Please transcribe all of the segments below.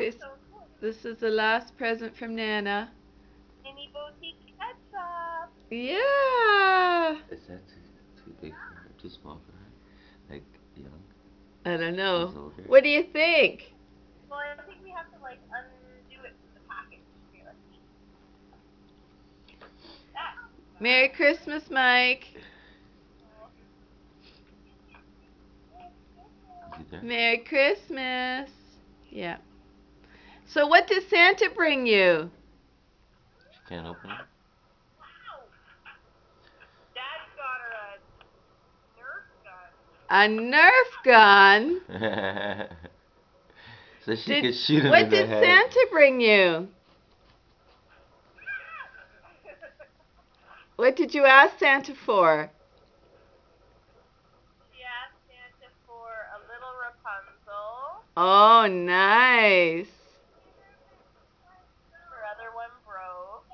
Chris- so cool. This is the last present from Nana. Mini boutique ketchup. Yeah. Is that too, too big for her? Too small for her? Like young? I don't know. What do you think? Well, I think we have to like undo it from the package. Here, let's see. That. Merry Christmas, Mike. Is he there? Merry Christmas. Yeah. So what did Santa bring you? She can't open it? Wow. Dad got her a Nerf gun. A Nerf gun. so she Did- could shoot him what in the did head. Santa bring you? What did you ask Santa for? She asked Santa for a little Rapunzel. Oh, nice. Her other one broke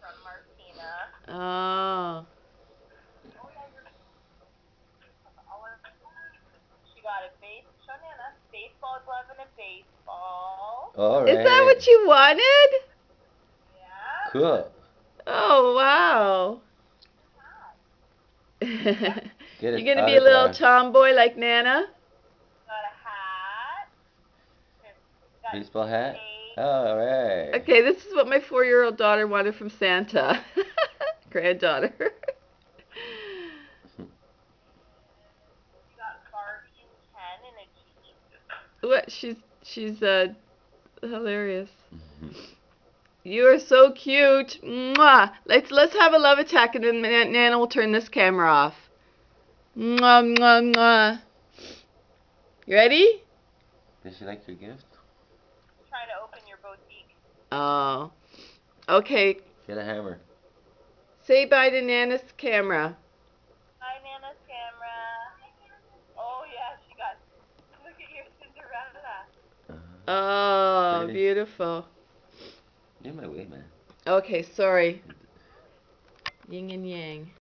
from Martina. Oh. She got a base, show baseball glove and a baseball. All right. Is that what you wanted? Yeah. Cool. Oh, wow. Get You're going to be a little tomboy like Nana? Got a hat. Got Baseball hat? tape. All right. Okay, this is what my four year old daughter wanted from Santa. Granddaughter. She got Barbie and Ken and a Jeep. what? She's she's uh hilarious. Mhm. You are so cute. Mwah. Let's let's have a love attack and then Nan- Nana will turn this camera off. Mwah, mwah, mwah. You ready? Did she like your gift? Trying to open your boutique. Oh. Okay. Get a hammer. Say bye to Nana's camera. Bye, Nana's camera. Oh, yeah, she got. Look at your Cinderella. Uh-huh. Oh, Pretty. beautiful. You're in my way, man. Okay, sorry. Yin and yang.